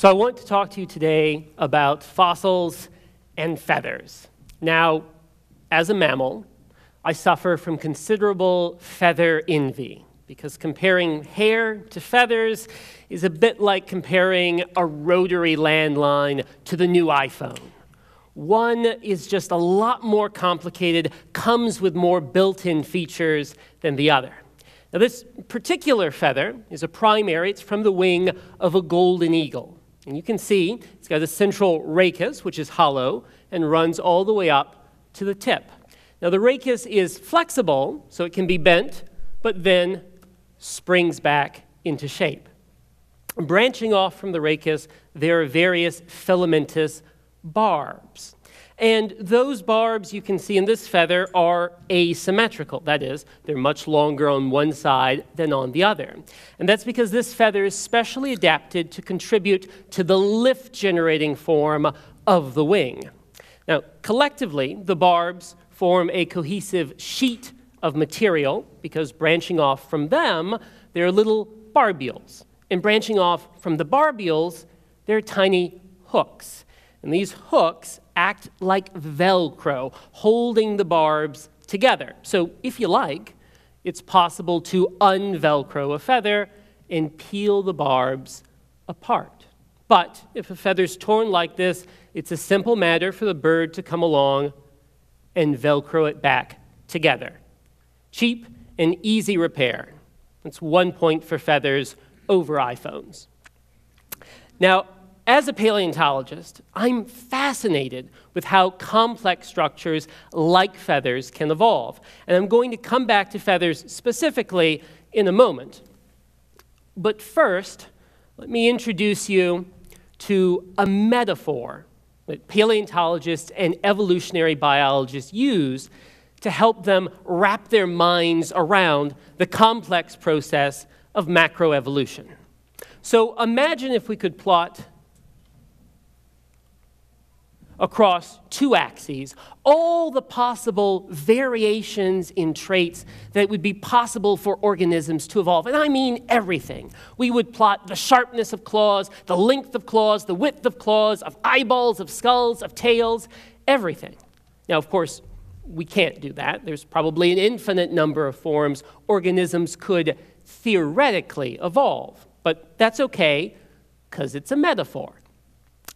So, I want to talk to you today about fossils and feathers. Now, as a mammal, I suffer from considerable feather envy because comparing hair to feathers is a bit like comparing a rotary landline to the new iPhone. One is just a lot more complicated, comes with more built in features than the other. Now, this particular feather is a primary, it's from the wing of a golden eagle. And you can see it's got a central rachis, which is hollow and runs all the way up to the tip. Now, the rachis is flexible, so it can be bent, but then springs back into shape. Branching off from the rachis, there are various filamentous barbs. And those barbs you can see in this feather are asymmetrical. That is, they're much longer on one side than on the other. And that's because this feather is specially adapted to contribute to the lift generating form of the wing. Now, collectively, the barbs form a cohesive sheet of material because branching off from them, there are little barbules. And branching off from the barbules, there are tiny hooks. And these hooks act like Velcro, holding the barbs together. So if you like, it's possible to unvelcro a feather and peel the barbs apart. But if a feather's torn like this, it's a simple matter for the bird to come along and velcro it back together. Cheap and easy repair. That's one point for feathers over iPhones. Now, as a paleontologist, I'm fascinated with how complex structures like feathers can evolve. And I'm going to come back to feathers specifically in a moment. But first, let me introduce you to a metaphor that paleontologists and evolutionary biologists use to help them wrap their minds around the complex process of macroevolution. So imagine if we could plot across two axes all the possible variations in traits that would be possible for organisms to evolve. And I mean everything. We would plot the sharpness of claws, the length of claws, the width of claws, of eyeballs, of skulls, of tails, everything. Now, of course, we can't do that. There's probably an infinite number of forms organisms could theoretically evolve. But that's okay because it's a metaphor.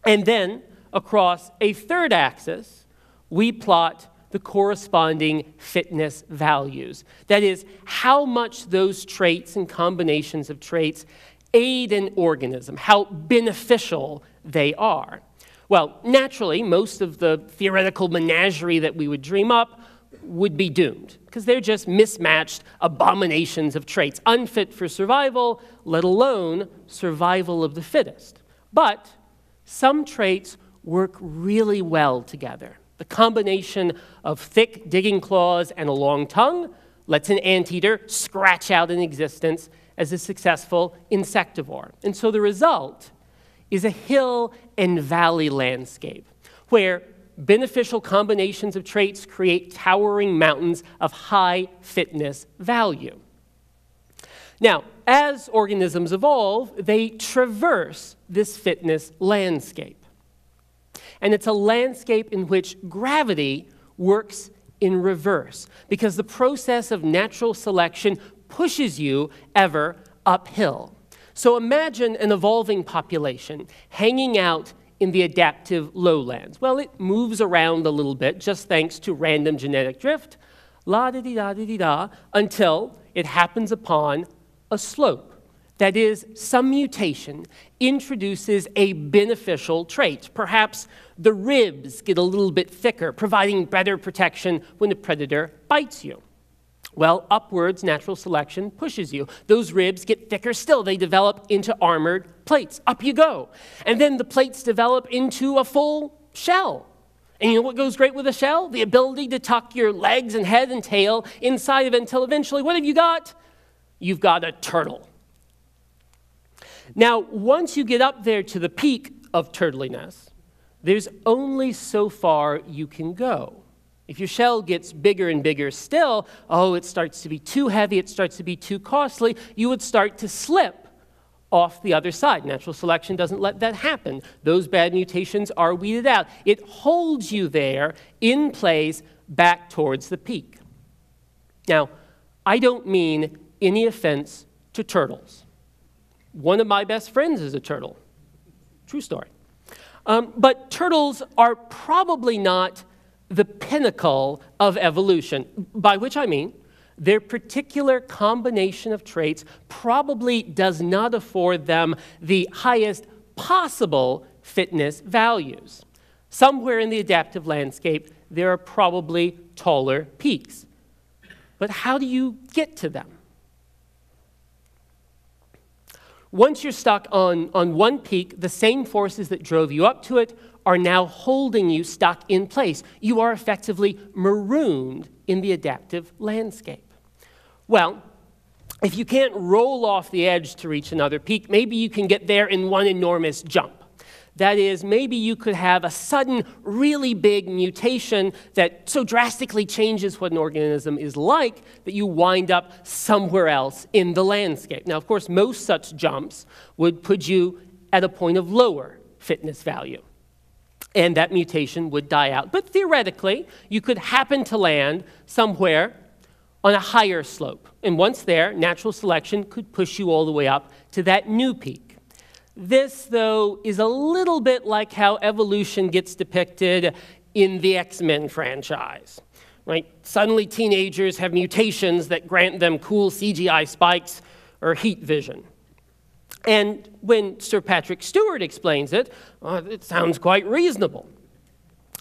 And then across a third axis, we plot the corresponding fitness values. That is, how much those traits and combinations of traits aid an organism, how beneficial they are. Well, naturally, most of the theoretical menagerie that we would dream up would be doomed because they're just mismatched abominations of traits, unfit for survival, let alone survival of the fittest. But some traits work really well together. The combination of thick digging claws and a long tongue lets an anteater scratch out an existence as a successful insectivore. And so the result is a hill and valley landscape where beneficial combinations of traits create towering mountains of high fitness value. Now, as organisms evolve, they traverse this fitness landscape and it's a landscape in which gravity works in reverse because the process of natural selection pushes you ever uphill. So imagine an evolving population hanging out in the adaptive lowlands. Well, it moves around a little bit just thanks to random genetic drift, la di da di da, until it happens upon a slope. That is, some mutation introduces a beneficial trait. Perhaps the ribs get a little bit thicker, providing better protection when a predator bites you. Well, upwards, natural selection pushes you. Those ribs get thicker still. They develop into armored plates. Up you go. And then the plates develop into a full shell. And you know what goes great with a shell? The ability to tuck your legs and head and tail inside of it until eventually, what have you got? You've got a turtle. Now, once you get up there to the peak of turtliness, there's only so far you can go. If your shell gets bigger and bigger still, oh, it starts to be too heavy, it starts to be too costly, you would start to slip off the other side. Natural selection doesn't let that happen. Those bad mutations are weeded out. It holds you there in place back towards the peak. Now, I don't mean any offense to turtles. One of my best friends is a turtle. True story. Um, but turtles are probably not the pinnacle of evolution, by which I mean their particular combination of traits probably does not afford them the highest possible fitness values. Somewhere in the adaptive landscape, there are probably taller peaks. But how do you get to them? Once you're stuck on, on one peak, the same forces that drove you up to it are now holding you stuck in place. You are effectively marooned in the adaptive landscape. Well, if you can't roll off the edge to reach another peak, maybe you can get there in one enormous jump. That is, maybe you could have a sudden, really big mutation that so drastically changes what an organism is like that you wind up somewhere else in the landscape. Now, of course, most such jumps would put you at a point of lower fitness value. And that mutation would die out. But theoretically, you could happen to land somewhere on a higher slope. And once there, natural selection could push you all the way up to that new peak. This, though, is a little bit like how evolution gets depicted in the X Men franchise. Right? Suddenly, teenagers have mutations that grant them cool CGI spikes or heat vision. And when Sir Patrick Stewart explains it, uh, it sounds quite reasonable.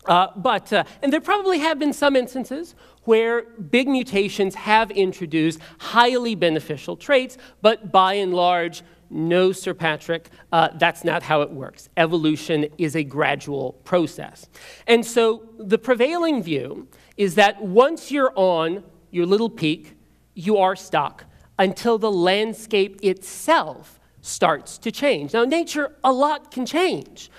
Uh, but, uh, and there probably have been some instances where big mutations have introduced highly beneficial traits, but by and large, no, Sir Patrick, uh, that's not how it works. Evolution is a gradual process. And so the prevailing view is that once you're on your little peak, you are stuck until the landscape itself starts to change. Now, nature, a lot can change.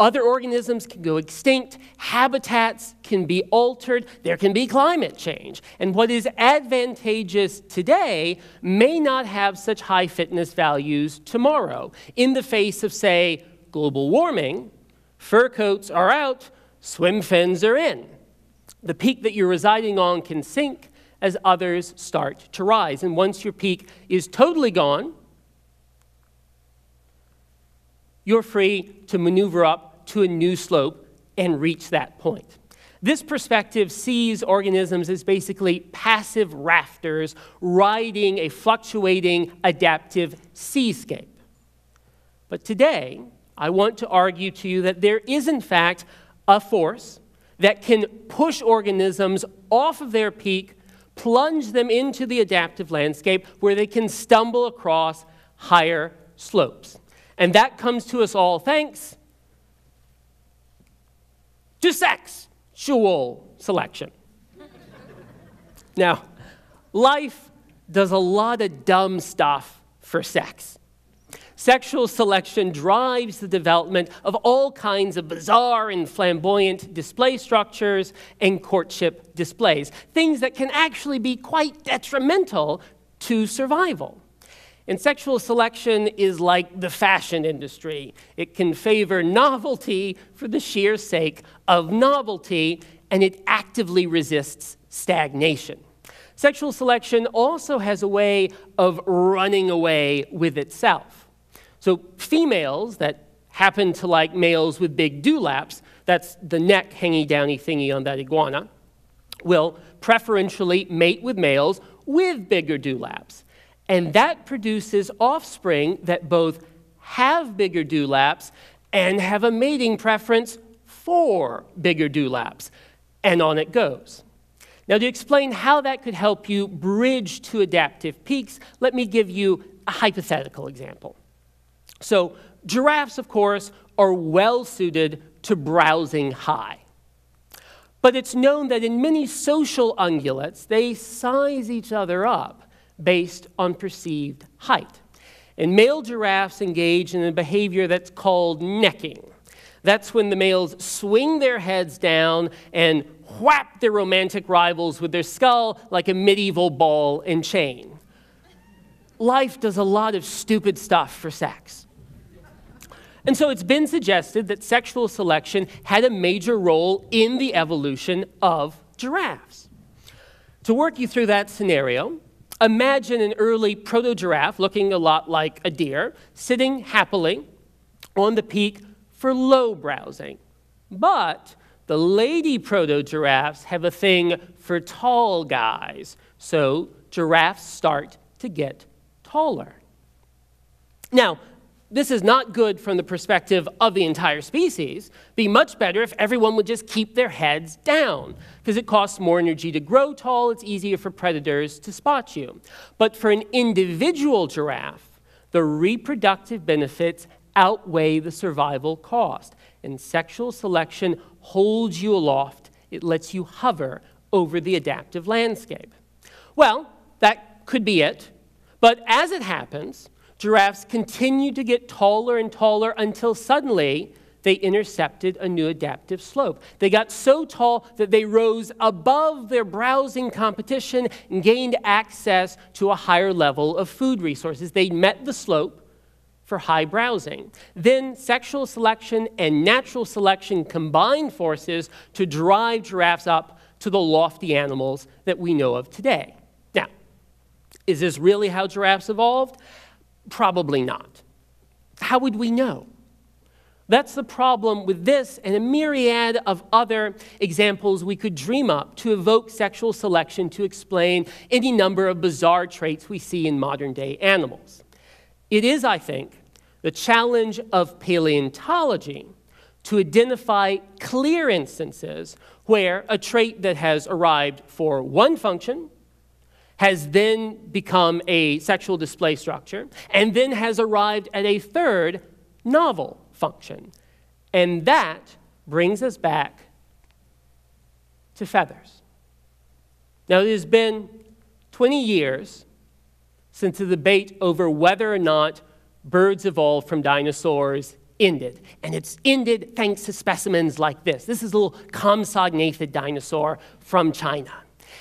Other organisms can go extinct, habitats can be altered, there can be climate change. And what is advantageous today may not have such high fitness values tomorrow. In the face of, say, global warming, fur coats are out, swim fins are in. The peak that you're residing on can sink as others start to rise. And once your peak is totally gone, you're free to maneuver up to a new slope and reach that point. This perspective sees organisms as basically passive rafters riding a fluctuating adaptive seascape. But today, I want to argue to you that there is, in fact, a force that can push organisms off of their peak, plunge them into the adaptive landscape where they can stumble across higher slopes. And that comes to us all thanks to sex sexual selection. now, life does a lot of dumb stuff for sex. Sexual selection drives the development of all kinds of bizarre and flamboyant display structures and courtship displays, things that can actually be quite detrimental to survival. And sexual selection is like the fashion industry. It can favor novelty for the sheer sake of novelty, and it actively resists stagnation. Sexual selection also has a way of running away with itself. So, females that happen to like males with big dewlaps, that's the neck hangy downy thingy on that iguana, will preferentially mate with males with bigger dewlaps. And that produces offspring that both have bigger dewlaps and have a mating preference for bigger dewlaps. And on it goes. Now, to explain how that could help you bridge to adaptive peaks, let me give you a hypothetical example. So, giraffes, of course, are well suited to browsing high. But it's known that in many social ungulates, they size each other up based on perceived height. And male giraffes engage in a behavior that's called necking. That's when the males swing their heads down and whap their romantic rivals with their skull like a medieval ball and chain. life does a lot of stupid stuff for sex. And so it's been suggested that sexual selection had a major role in the evolution of giraffes. To work you through that scenario, imagine an early proto giraffe looking a lot like a deer, sitting happily on the peak for low browsing. But the lady proto giraffes have a thing for tall guys, so giraffes start to get taller. Now, this is not good from the perspective of the entire species. Be much better if everyone would just keep their heads down, because it costs more energy to grow tall, it's easier for predators to spot you. But for an individual giraffe, the reproductive benefits outweigh the survival cost, and sexual selection holds you aloft. It lets you hover over the adaptive landscape. Well, that could be it, but as it happens, Giraffes continued to get taller and taller until suddenly they intercepted a new adaptive slope. They got so tall that they rose above their browsing competition and gained access to a higher level of food resources. They met the slope for high browsing. Then sexual selection and natural selection combined forces to drive giraffes up to the lofty animals that we know of today. Now, is this really how giraffes evolved? Probably not. How would we know? That's the problem with this and a myriad of other examples we could dream up to evoke sexual selection to explain any number of bizarre traits we see in modern day animals. It is, I think, the challenge of paleontology to identify clear instances where a trait that has arrived for one function has then become a sexual display structure, and then has arrived at a third novel function. And that brings us back to feathers. Now, it has been 20 years since the debate over whether or not birds evolved from dinosaurs ended. And it's ended thanks to specimens like this. This is a little compsognathid dinosaur from China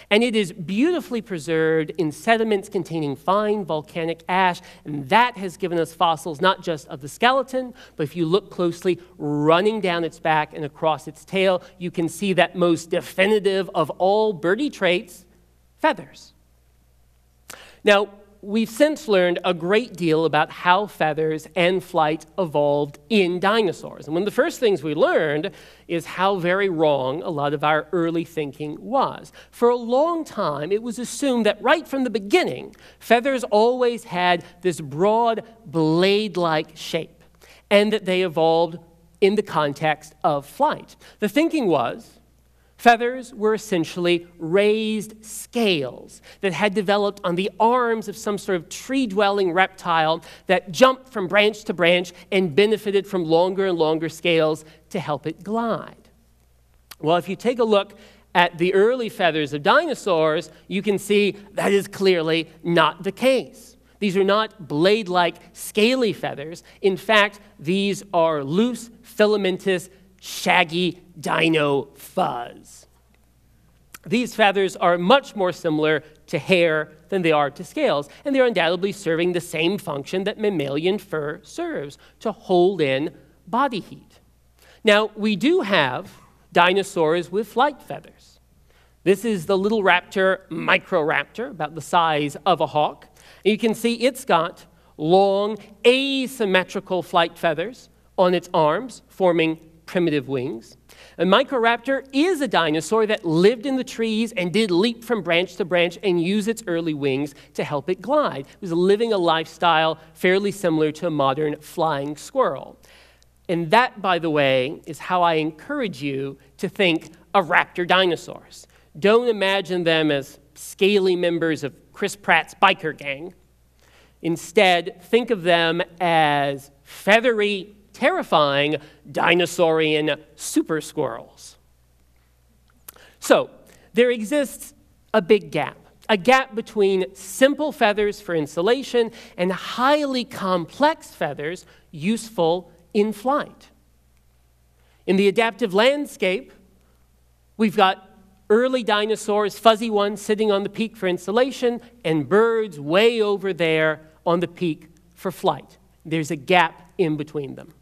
and it is beautifully preserved in sediments containing fine volcanic ash, and that has given us fossils not just of the skeleton, but if you look closely, running down its back and across its tail, you can see that most definitive of all birdie traits, feathers. Now, we've since learned a great deal about how feathers and flight evolved in dinosaurs. And one of the first things we learned is how very wrong a lot of our early thinking was. For a long time, it was assumed that right from the beginning, feathers always had this broad, blade like shape, and that they evolved in the context of flight. The thinking was Feathers were essentially raised scales that had developed on the arms of some sort of tree dwelling reptile that jumped from branch to branch and benefited from longer and longer scales to help it glide. Well, if you take a look at the early feathers of dinosaurs, you can see that is clearly not the case. These are not blade like, scaly feathers. In fact, these are loose, filamentous, shaggy dino fuzz. These feathers are much more similar to hair than they are to scales, and they're undoubtedly serving the same function that mammalian fur serves to hold in body heat. Now, we do have dinosaurs with flight feathers. This is the little raptor, Microraptor, about the size of a hawk. And you can see it's got long, asymmetrical flight feathers on its arms, forming primitive wings. A Microraptor is a dinosaur that lived in the trees and did leap from branch to branch and use its early wings to help it glide. It was living a lifestyle fairly similar to a modern flying squirrel. And that, by the way, is how I encourage you to think of raptor dinosaurs. Don't imagine them as scaly members of Chris Pratt's biker gang. Instead, think of them as feathery terrifying dinosaurian super squirrels. So, there exists a big gap a gap between simple feathers for insulation and highly complex feathers useful in flight. In the adaptive landscape, we've got early dinosaurs, fuzzy ones sitting on the peak for insulation, and birds way over there on the peak for flight. There's a gap in between them.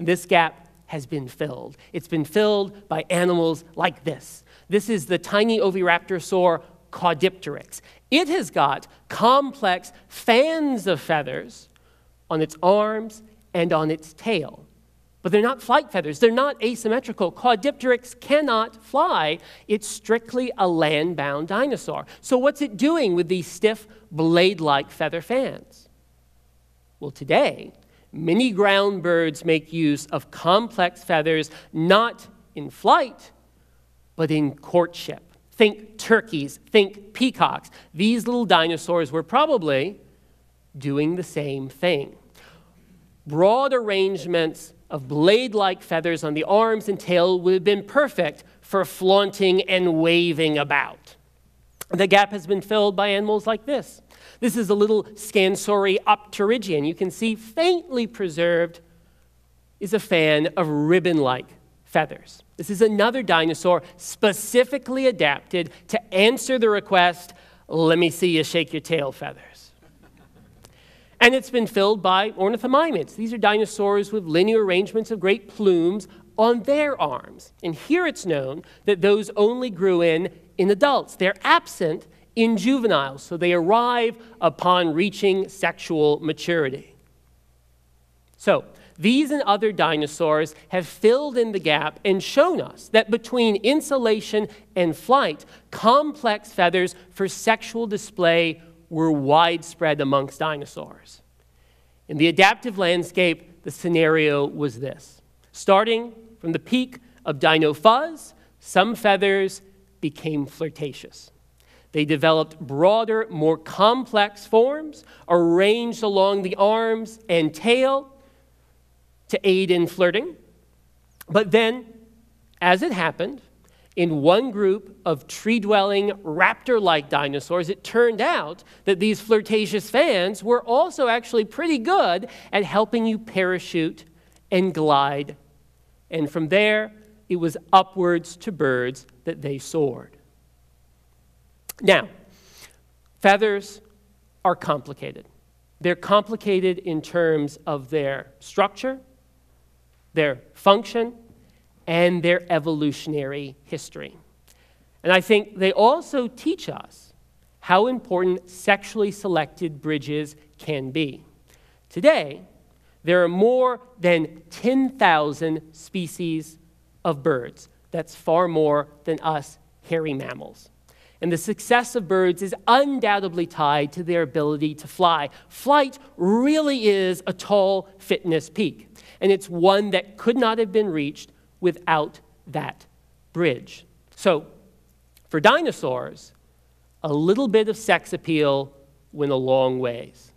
This gap has been filled. It's been filled by animals like this. This is the tiny oviraptorosaur Caudipteryx. It has got complex fans of feathers on its arms and on its tail. But they're not flight feathers. They're not asymmetrical. Caudipteryx cannot fly. It's strictly a land bound dinosaur. So, what's it doing with these stiff, blade like feather fans? Well, today, many ground birds make use of complex feathers not in flight, but in courtship. Think turkeys, think peacocks. These little dinosaurs were probably doing the same thing. Broad arrangements of blade like feathers on the arms and tail would have been perfect for flaunting and waving about. The gap has been filled by animals like this. This is a little Scansauria You can see faintly preserved is a fan of ribbon like feathers. This is another dinosaur specifically adapted to answer the request let me see you shake your tail feathers. And it's been filled by ornithomimids. These are dinosaurs with linear arrangements of great plumes on their arms. And here it's known that those only grew in in adults. They're absent in juveniles, so they arrive upon reaching sexual maturity. So, these and other dinosaurs have filled in the gap and shown us that between insulation and flight, complex feathers for sexual display were widespread amongst dinosaurs. In the adaptive landscape, the scenario was this. Starting from the peak of dino fuzz, some feathers became flirtatious. They developed broader, more complex forms arranged along the arms and tail to aid in flirting. But then, as it happened, in one group of tree dwelling raptor like dinosaurs, it turned out that these flirtatious fans were also actually pretty good at helping you parachute and glide. And from there, it was upwards to birds that they soared. Now, feathers are complicated. They're complicated in terms of their structure, their function, and their evolutionary history. And I think they also teach us how important sexually selected bridges can be. Today, there are more than 10,000 species of birds. That's far more than us hairy mammals. And the success of birds is undoubtedly tied to their ability to fly. Flight really is a tall fitness peak, and it's one that could not have been reached without that bridge. So, for dinosaurs, a little bit of sex appeal went a long ways.